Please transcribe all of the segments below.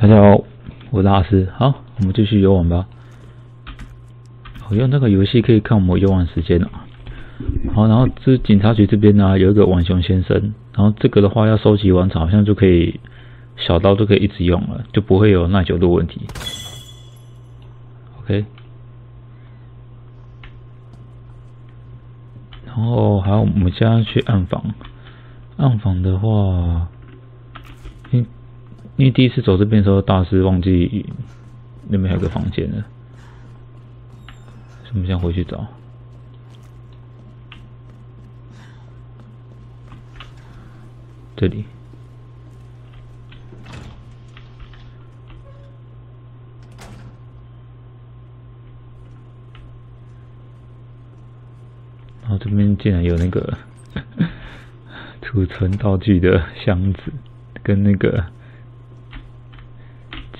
大家好，我是阿斯。好，我们继续游玩吧。我用那个游戏可以看我们游玩时间啊。好，然后这警察局这边呢有一个浣熊先生，然后这个的话要收集完草，好像就可以小刀就可以一直用了，就不会有耐久度问题。OK。然后还有我们现在去暗房，暗房的话。因为第一次走这边的时候，大师忘记那边还有个房间了，我们先回去找。这里，然后这边竟然有那个 储存道具的箱子，跟那个。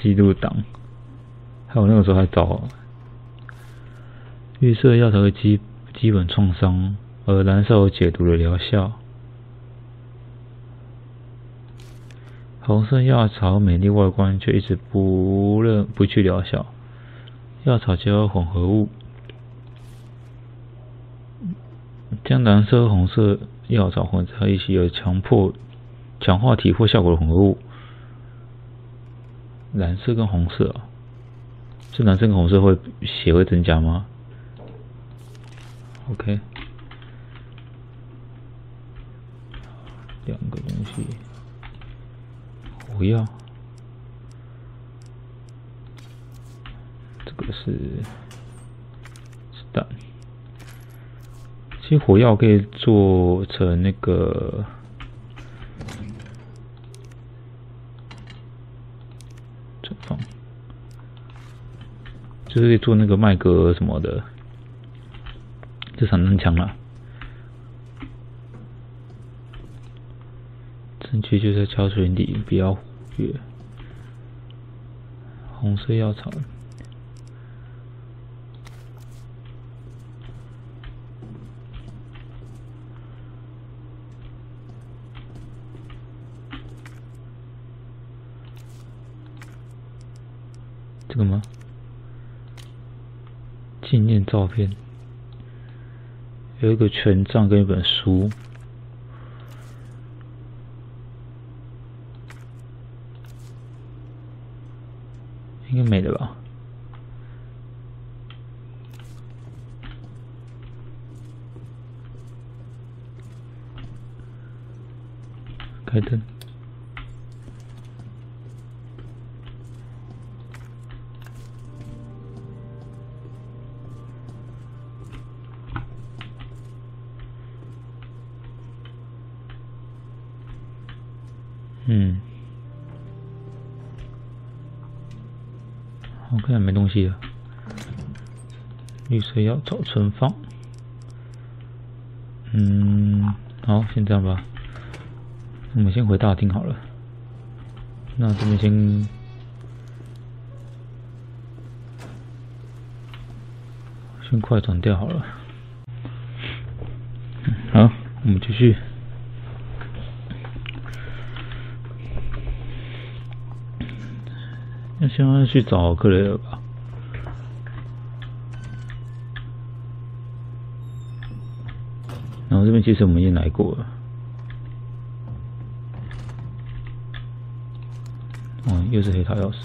记录档，还有那个时候还找绿色药草的基基本创伤，而蓝色有解毒的疗效。红色药草美丽外观，却一直不认不去疗效。药草结合混合物，将蓝色和红色药草混在一起，有强迫强化体魄效果的混合物。蓝色跟红色，是蓝色跟红色会血会增加吗？OK，两个东西，火药，这个是子弹，其实火药可以做成那个。就是做那个麦格什么的，这散弹枪了。正确就在胶水里，不要忽略。红色药草，这个吗？纪念照片，有一个权杖跟一本书，应该没了吧？开灯。我看没东西了。绿色药草存放。嗯，好，先这样吧。我们先回大厅好了。那这边先先快转掉好了。好，我们继续。那现在去找克雷尔吧。然后这边其实我们已经来过了。哦，又是黑塔钥匙。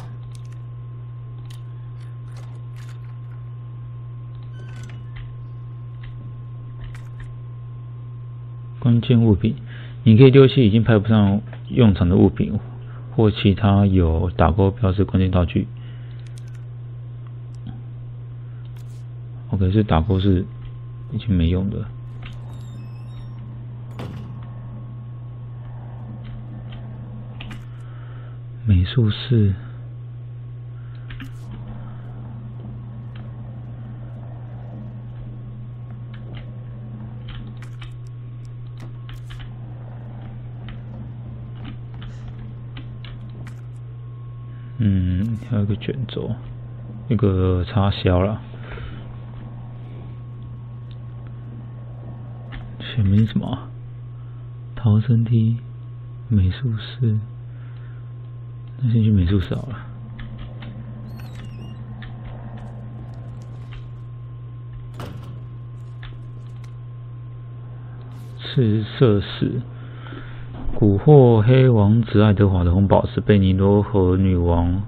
关键物品，你可以丢弃已经派不上用场的物品。或其他有打勾标志关键道具。OK，是打勾是已经没用的。美术室。还有一个卷轴，一个插销了。前面什么？逃生梯、美术室，那先去美术室好了。赤色石，蛊惑黑王子爱德华的红宝石，被尼罗河女王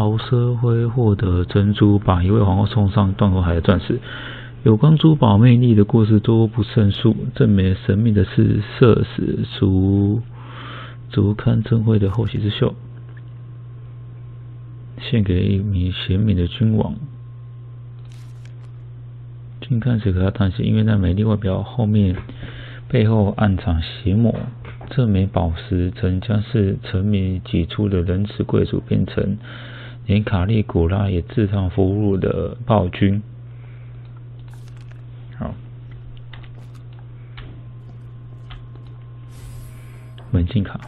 豪奢辉获得珍珠，把一位皇后送上断头海的钻石。有关珠宝魅力的故事多不胜数，证明神秘的赤色石足足堪称会的后起之秀，献给一名贤明的君王。君看时可要叹息，因为那美丽外表后面背后暗藏邪魔。这枚宝石曾将是沉迷挤出的仁慈贵族变成连卡利古拉也自上俘虏的暴君。好门禁卡，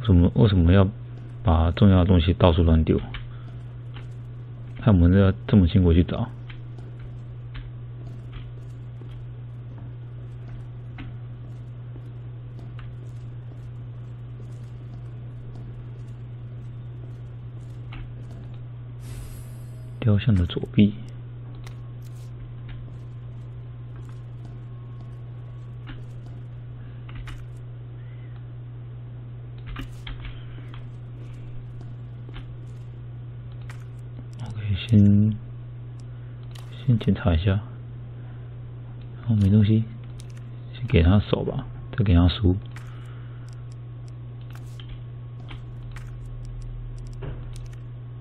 为什么为什么要把重要的东西到处乱丢？看我们要这么辛苦去找，雕像的左臂。先先检查一下，然后没东西，先给他手吧，再给他书，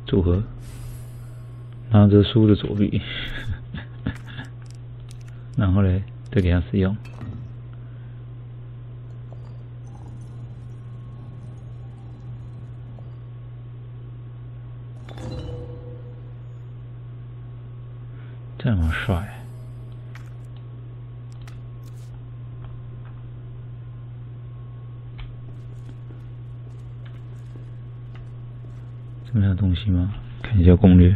组合，拿着书的左臂，然后嘞，再给他使用。这么帅，这么样东西吗？看一下攻略，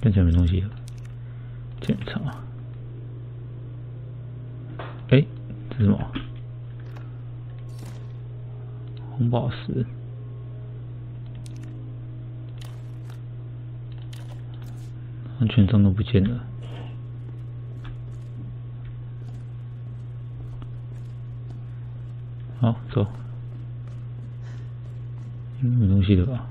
看下面东西，检查，哎，这什么？红宝石，安全证都不见了。好，走，应该没东西了吧？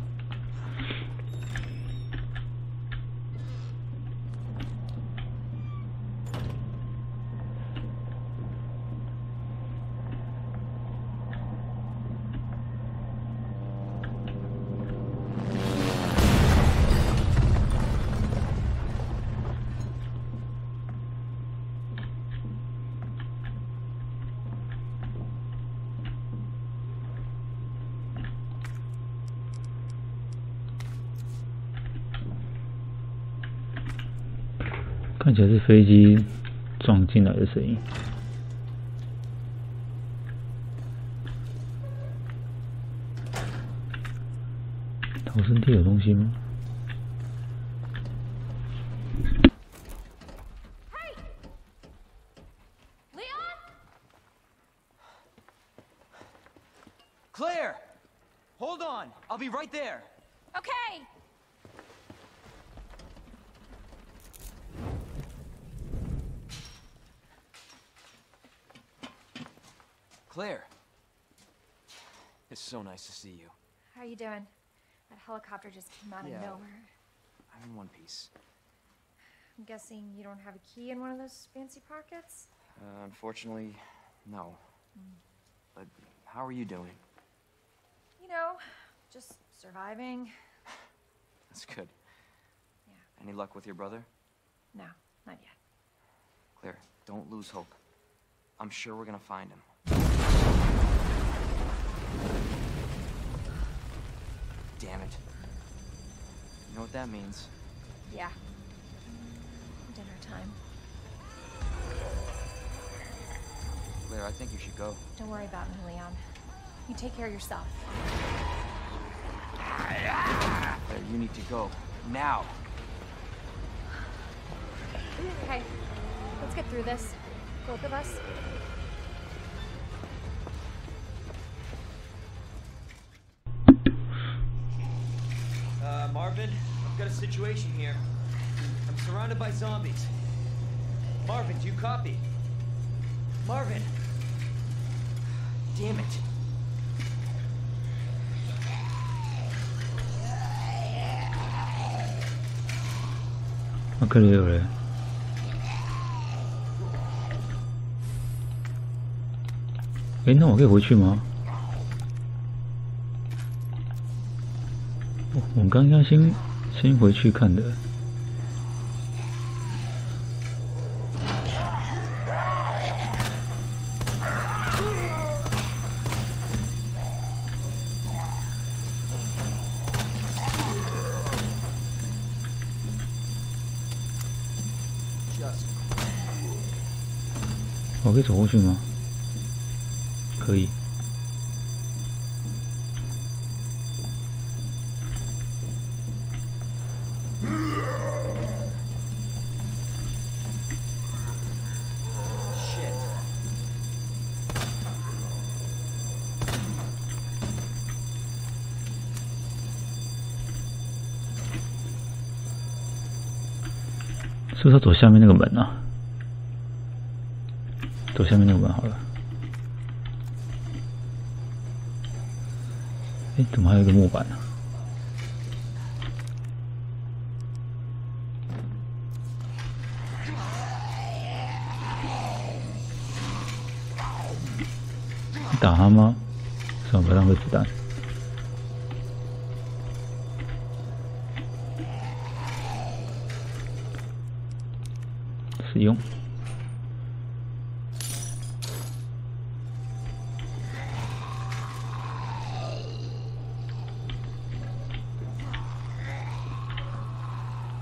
也是飞机撞进来的声音。逃生梯有东西吗 came out Yeah. of nowhere. I'm in one piece. I'm guessing you don't have a key in one of those fancy pockets? Uh, unfortunately, no. But how are you doing? You know, just surviving. That's good. Yeah. Any luck with your brother? No, not yet. Claire, don't lose hope. I'm sure we're gonna find him. Damn it. You know what that means? Yeah. Dinner time. Claire, I think you should go. Don't worry about me, Leon. You take care of yourself. Claire, you need to go. Now. Okay, let's get through this. Both of us. Marvin, I've got a situation here. I'm surrounded by zombies. Marvin, do you copy? Marvin! Damn it. 那这里有人。哎，那我可以回去吗？我们刚刚先先回去看的。我可以走过去吗？可以。走下面那个门啊？走下面那个门好了。哎，怎么还有一个木板呢、你打他吗？算了，不要浪费子弹。用。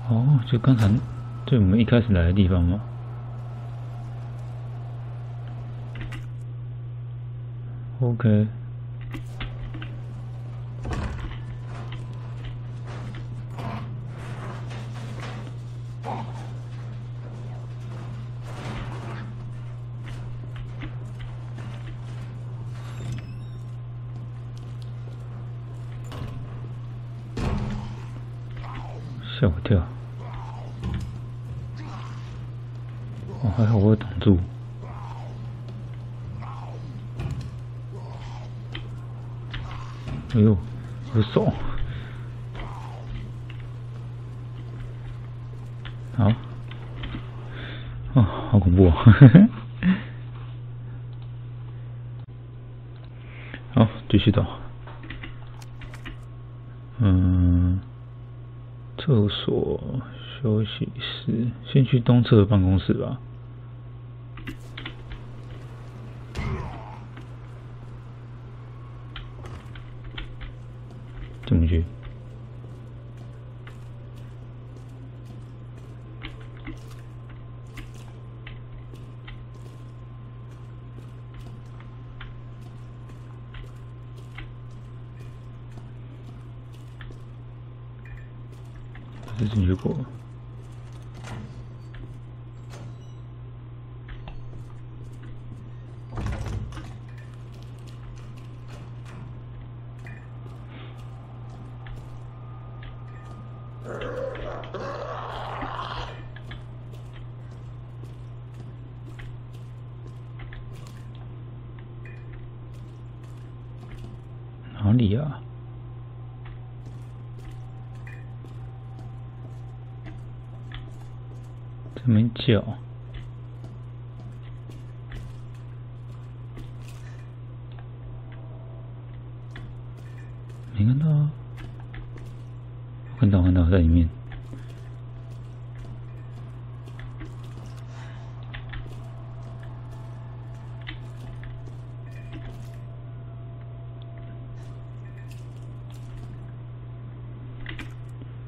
哦，就刚才对我们一开始来的地方吗？OK。吓我跳！哦，还好我有挡住。哎呦，我爽！好，哦，好恐怖哦！好，继续走。嗯。厕所、休息室，先去东侧的办公室吧。怎么去？这进去过。哪里啊？怎么叫，没看到啊！我看到，看到在里面。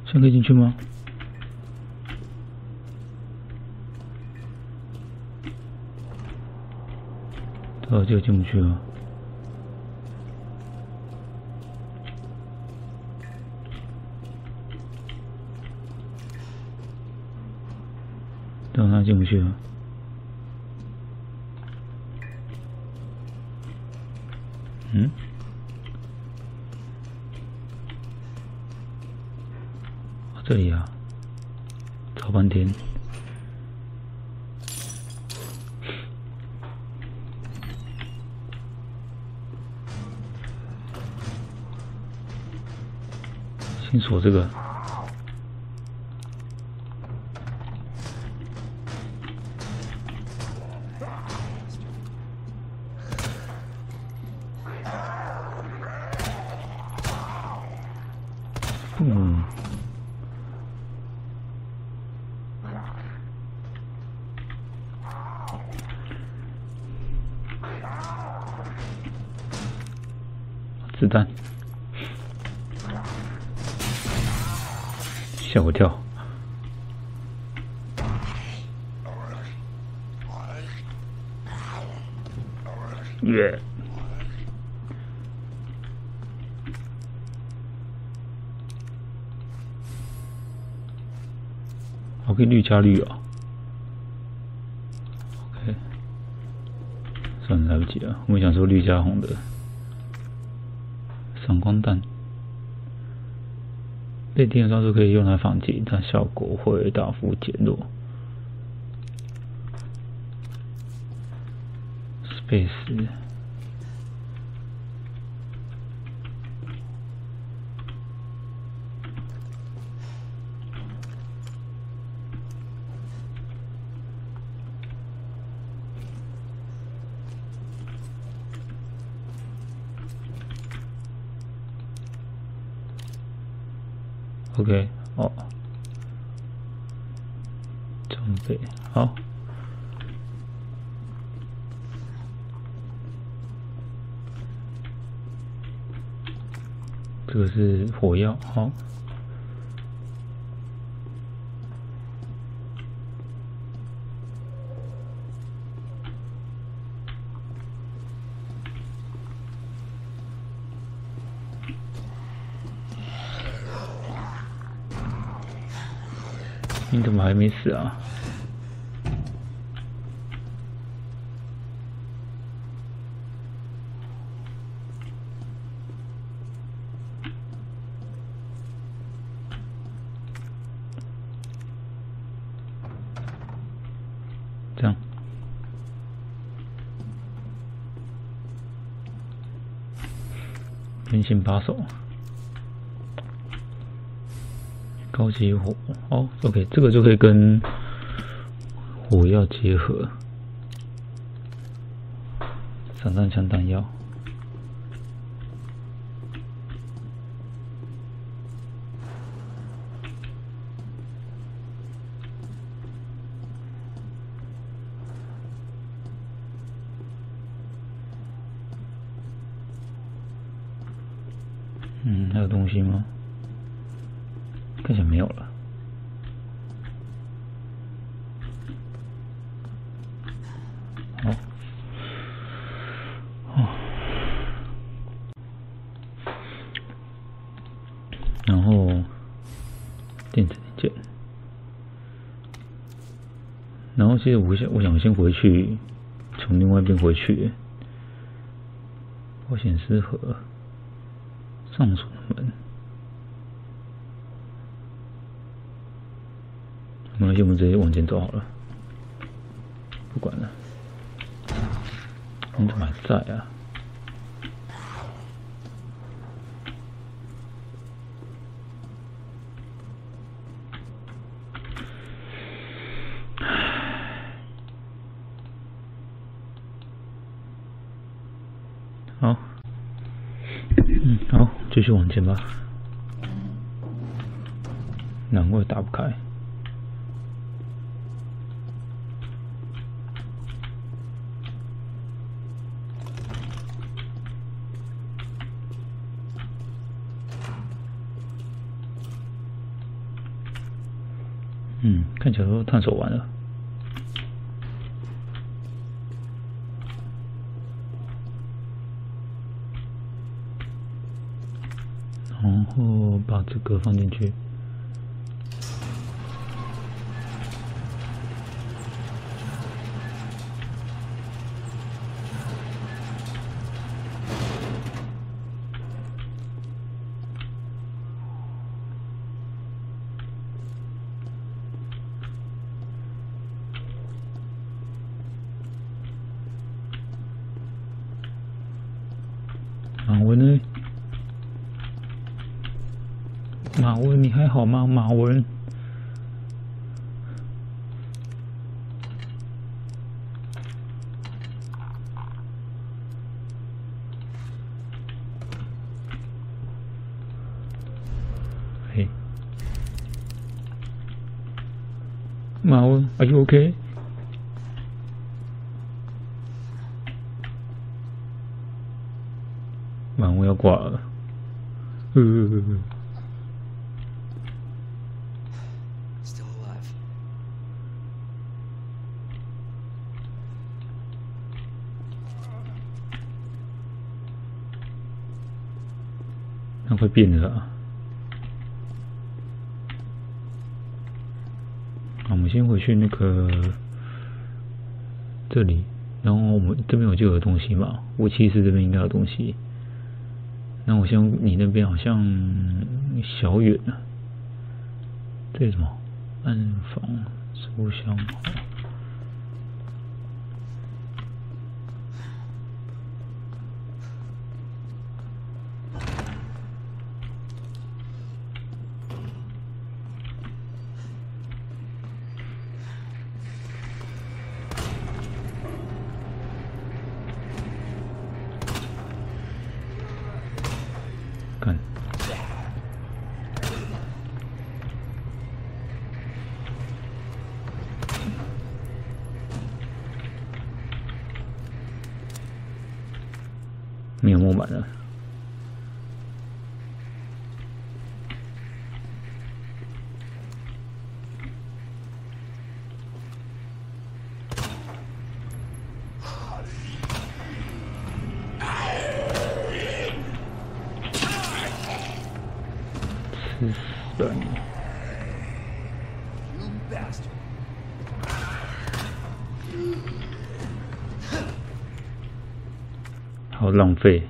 现在可以进去吗？哦，这个进不去了。等他进不去了。嗯？这里啊，找半天。我这个。嗯。子弹。吓我跳！耶！我可以绿加绿啊。OK，算了，来不及了。我想说绿加红的闪光弹。被定的装置可以用来防击，但效果会大幅减弱。Space。OK，哦，装备好，这个是火药，好。你怎么还没死啊？这样，变形把手。高级火哦，OK，这个就可以跟火药结合，散弹枪弹药。嗯，还有东西吗？看起来没有了。好，哦，然后电子零件，然后其实我想，我想先回去，从另外一边回去。保险丝盒，上锁门。没关系，我们直接往前走好了，不管了。你怎么还在啊？好，嗯，好，继续往前吧。难怪打不开。嗯，看起来都探索完了，把这个放进去。然后呢？马文，你还好吗？马文。嘿，马文，Are you OK？马文要挂了。呃。会变的啊。我们先回去那个这里，然后我们这边我就有东西嘛，武器室这边应该有东西。那我先，你那边好像小远啊，这是什么？暗房书香好看，没有木板了。好浪费。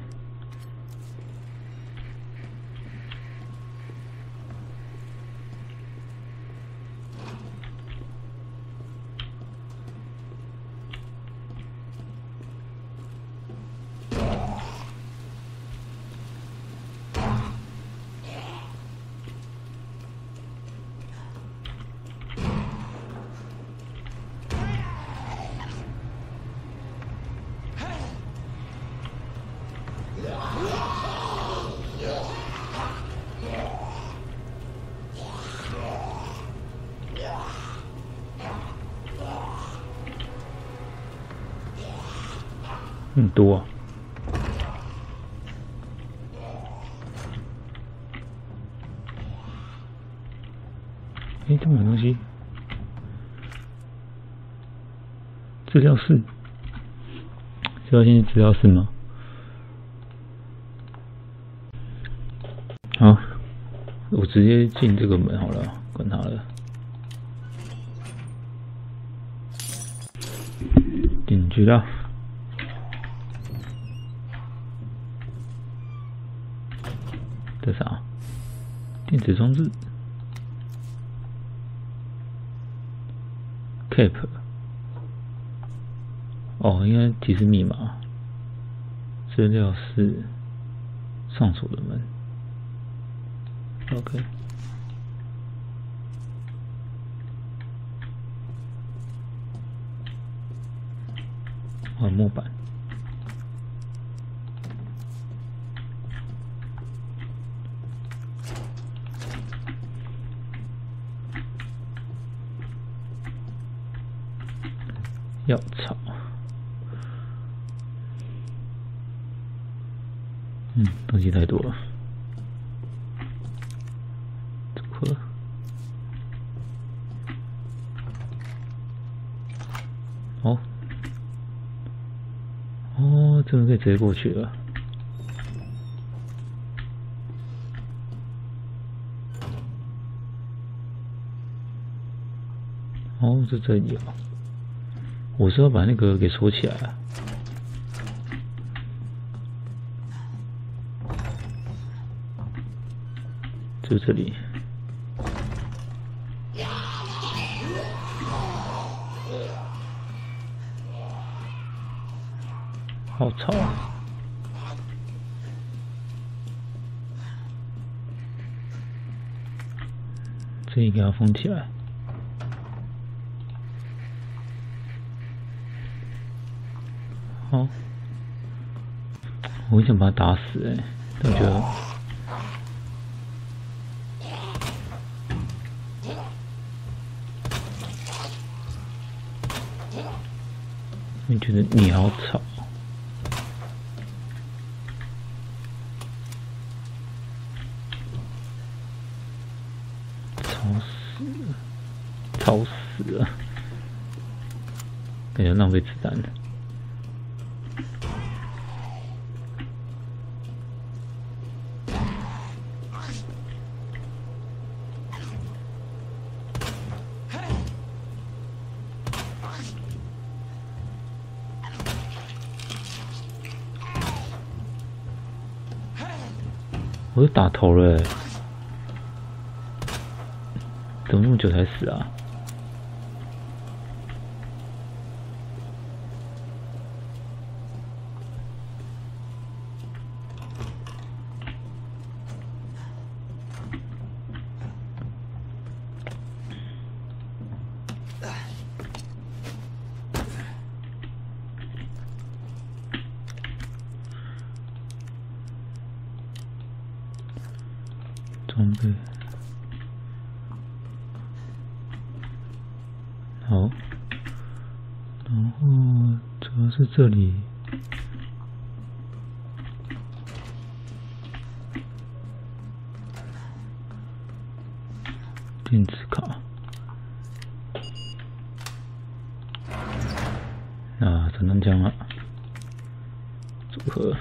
很多、啊。哎，这么有东西？资料室，是要进去资料室吗？好，我直接进这个门好了，管他了。进去了。这啥？电子装置？Cap。哦，应该提示密码。资料是上锁的门。OK。换木板。药草，嗯，东西太多了，组合，哦，哦，这个可以直接过去了，哦，在这里啊。我是要把那个给锁起来就这里。好臭啊。这应该要封起来。好，我很想把他打死哎，但我觉得，我觉得你好吵。吵死了，感觉浪费子弹了。我都打头了，怎么那么久才死啊？装备好，然后主要是这里电子卡啊，散弹枪啊，组合。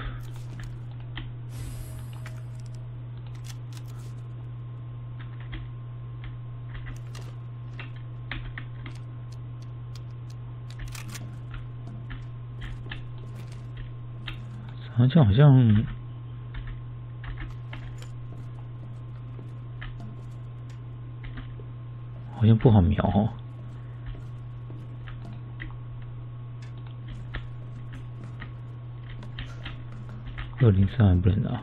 这好像好像不好瞄哦。二零三还不能拿，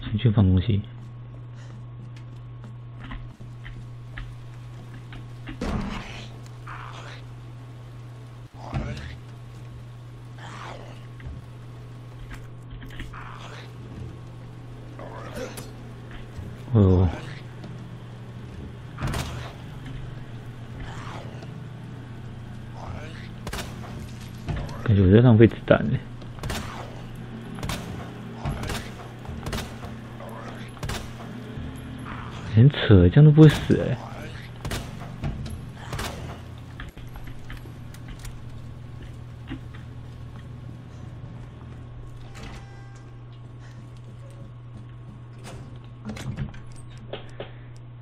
先去放东西。哦，感觉我在浪费子弹嘞，很扯，这样都不会死哎。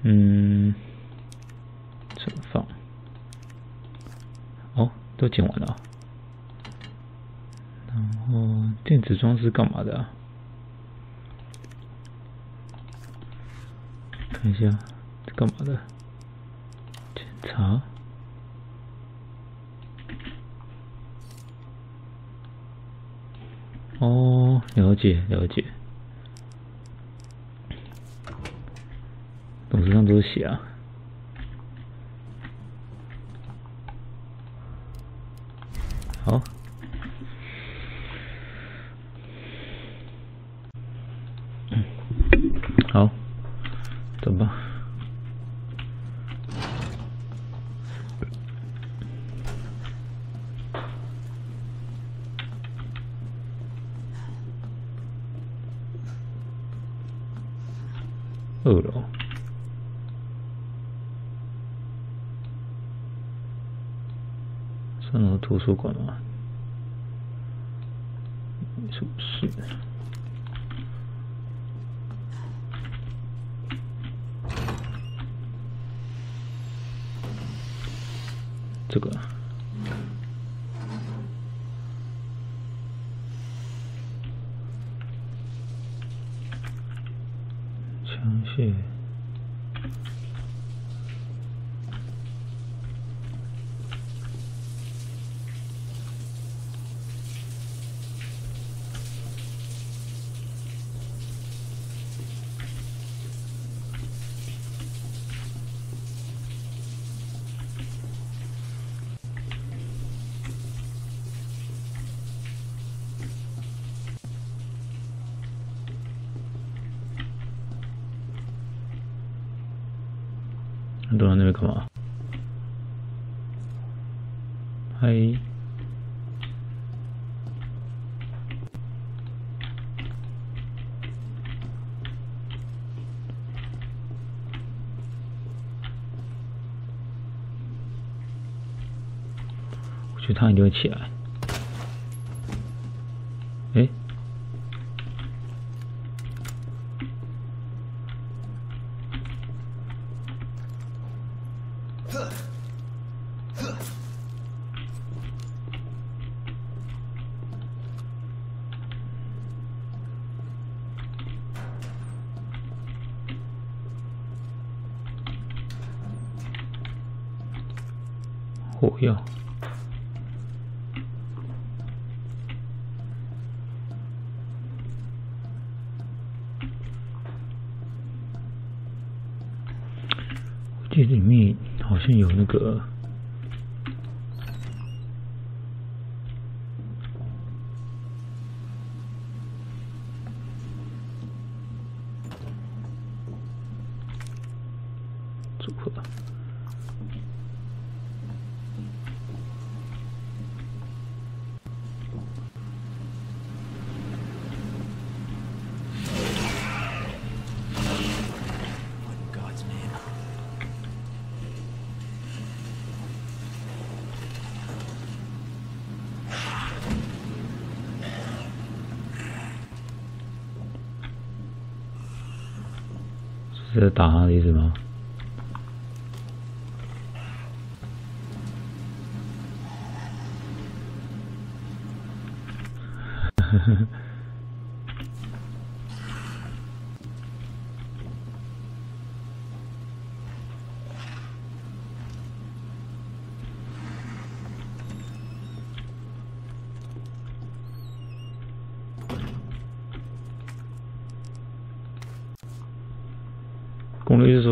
嗯，存放。哦，都剪完了。然后电子装置干嘛的？啊？看一下，干嘛的？检查。哦，了解了解。董事长都是血啊！好，好，走吧。二楼。三楼图书馆吗？美术室。这个。枪械。那躲在那边干嘛？嗨，我觉得他一定会起来。诶，火药。我记得里面好像有那个，组合。What in God's name? 是在打的意思吗？呵 呵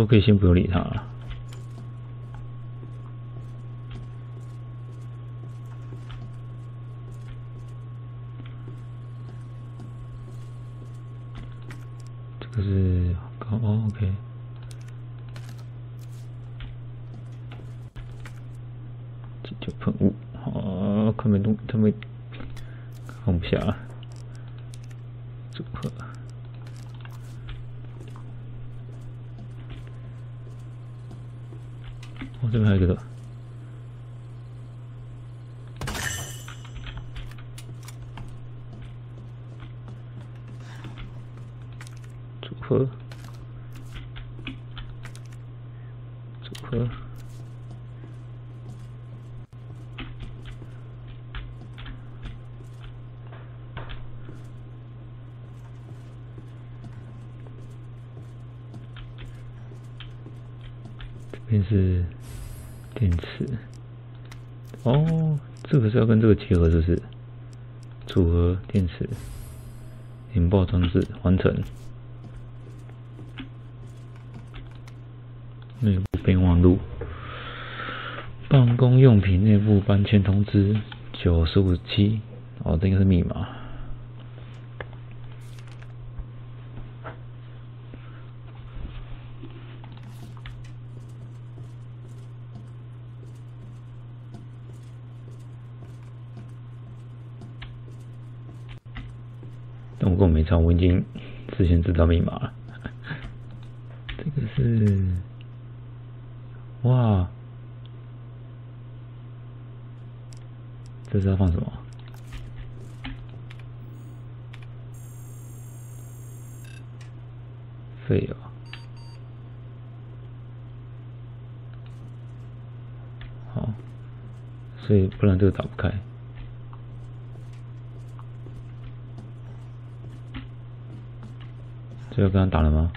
可以先不用理他了。这个是高哦，OK。急救喷雾，哦，看没动，他没放不下了。组合。哦，这边还有一个。组合，组合，这边是电池。哦，这个是要跟这个结合，是不是？组合电池，引爆装置完成。内部备忘录，办公用品内部搬迁通知九十五七，哦，这个是密码。我，已经事先知道密码了。这个是，哇，这是要放什么？废了！好，所以不然这个打不开。这个刚刚打了吗？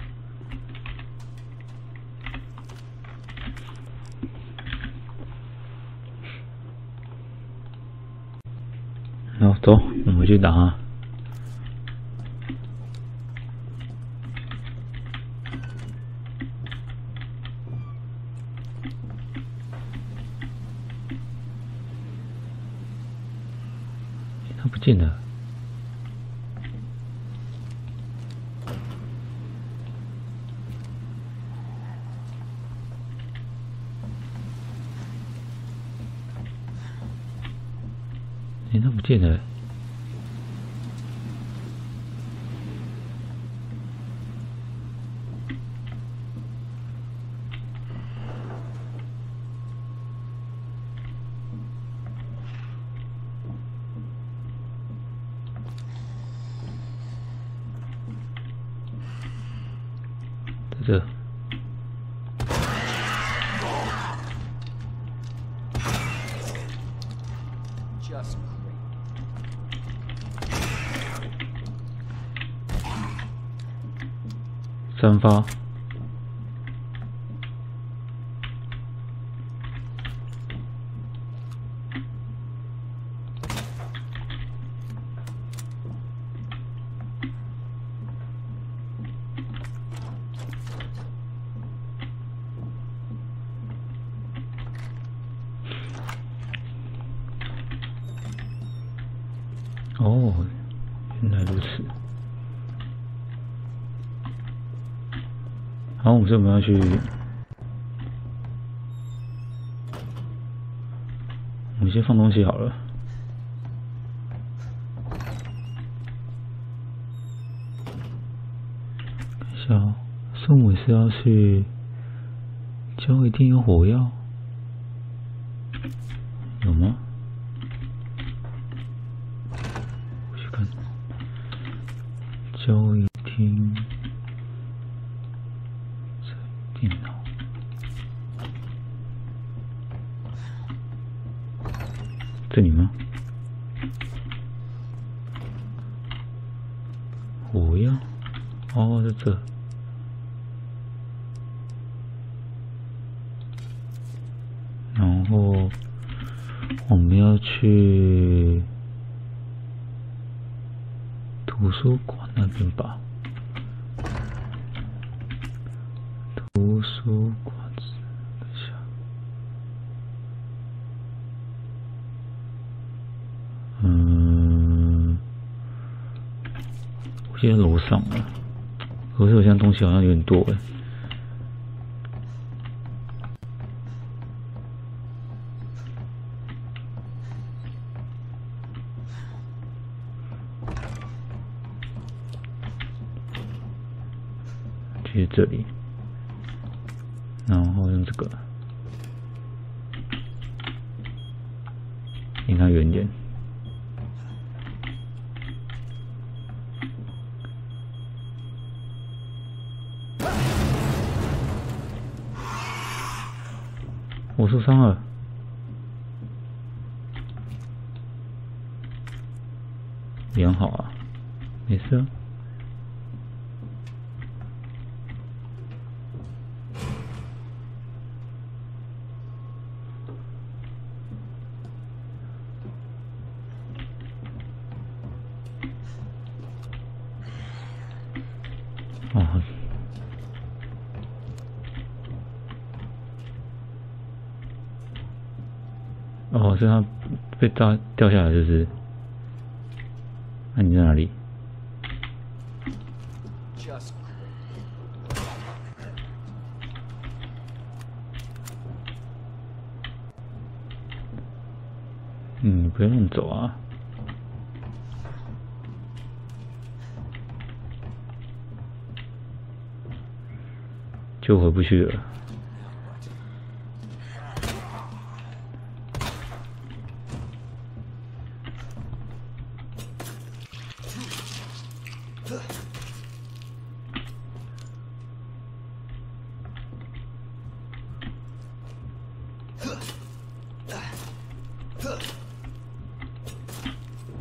好，走，我们去打啊。他不进了。哎，他不见了。在这。Just great. 三发。哦，原来如此。好，我们这边要去，我们先放东西好了。看一下，圣母是要去，交一定有火药，有吗？我去看，交易厅。电脑，这里吗？火药，哦，在这。然后我们要去图书馆那边吧。图书馆，等一下，嗯，我现在楼上了，可是我现在东西好像有点多哎。就是这里。然后用这个，离它远点。我受伤了，良好啊，没事啊。哦，哦，是他掉掉下来，就是。那、你在哪里？嗯，不要乱走啊！就回不去了。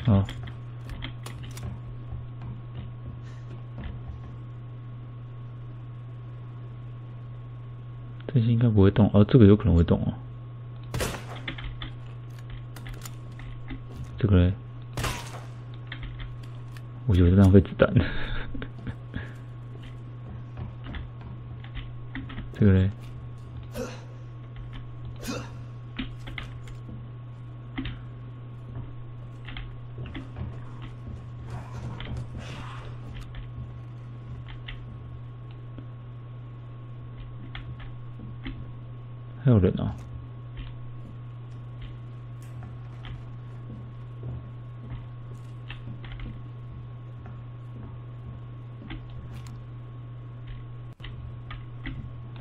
好。这些应该不会动，哦，这个有可能会动哦。这个嘞，我觉得浪费子弹。这个嘞，还有人呢、啊。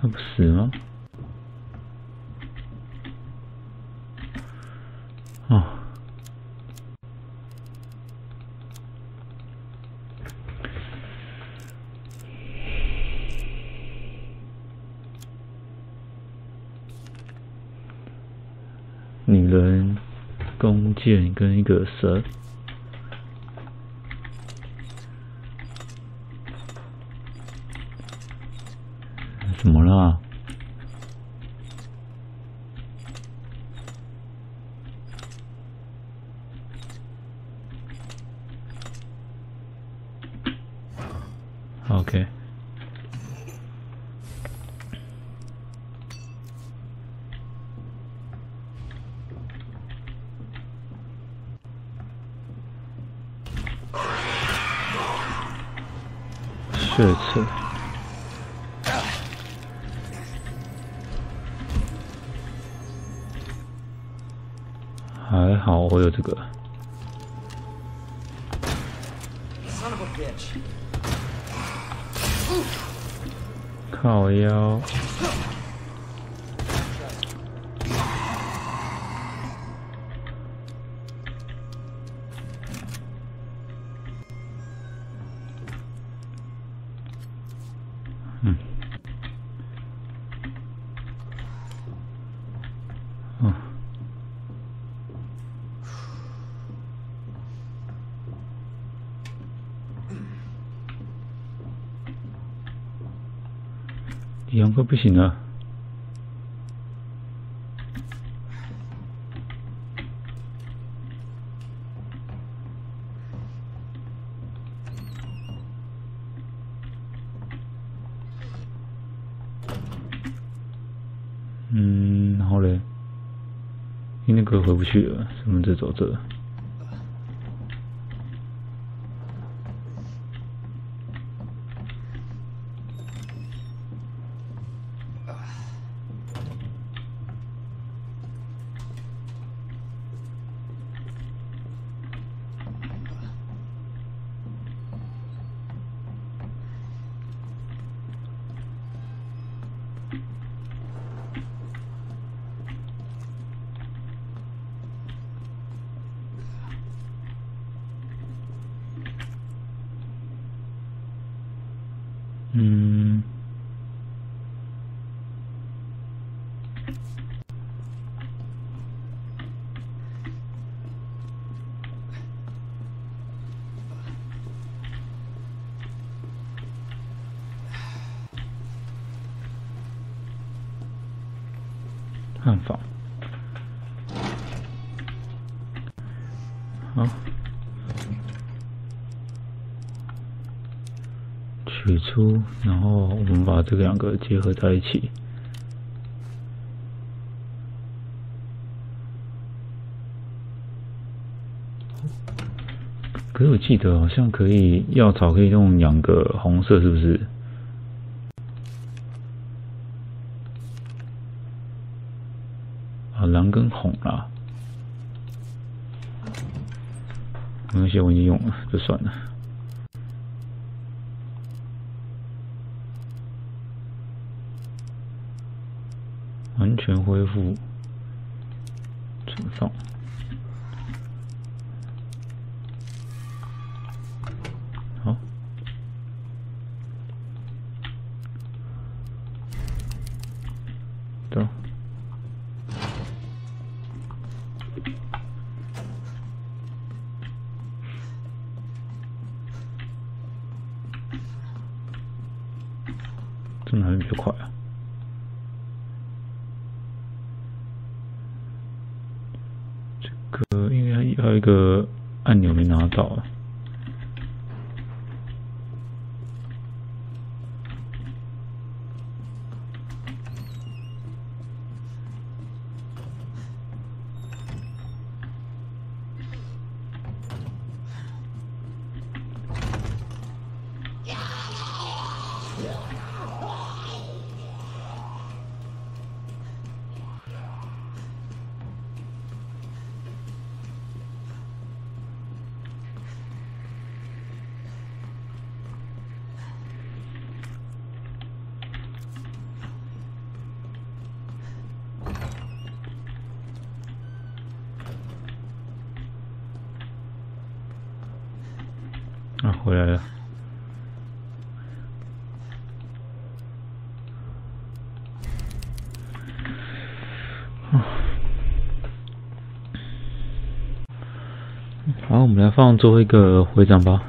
他不死吗？跟一个蛇。怎么了？OK。这次还好，我有这个。靠腰。不行了。嗯，然后嘞，你那个回不去了，什么再走这？嗯，暗访，好。取出，然后我们把这两个结合在一起。可是我记得好像可以药草可以用两个红色，是不是？啊，蓝跟红啦。没关系，我已经用了，就算了。全恢复存放。好，走。这哪里比较快啊？个应该还有一个按钮没拿到放最后一个徽章吧。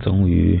终于。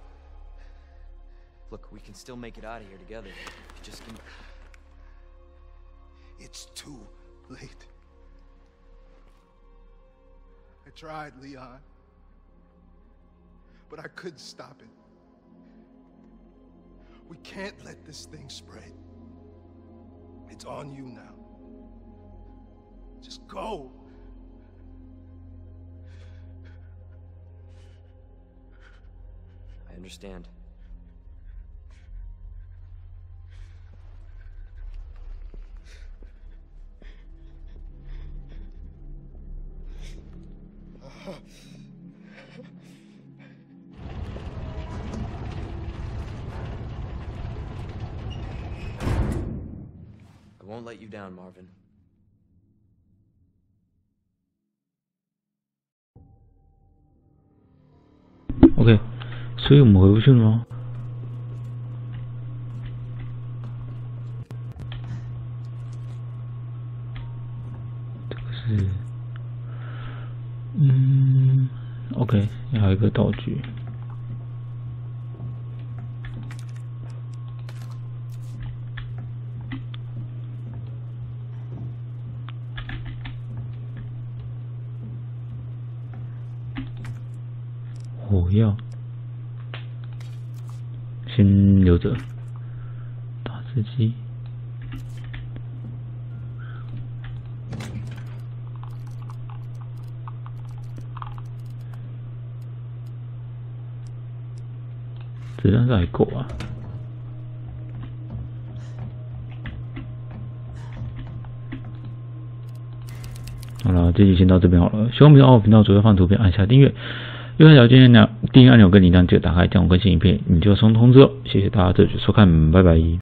Look, we can still make it out of here together. You just me... It's too late. I tried, Leon. But I couldn't stop it. We can't let this thing spread. It's on you now. Just go. I understand. Won't let you down, Marvin. OK，所以我们回不去了吗？这个是，嗯，OK，还有一个道具。火药，先留着。打字机，质量是还够啊。好了，这集先到这边好了。喜欢频道，频道左右放图片按下订阅。右上角今天的订阅按钮跟铃铛记得打开，将我更新影片你就收通知哦。谢谢大家这次收看，拜拜。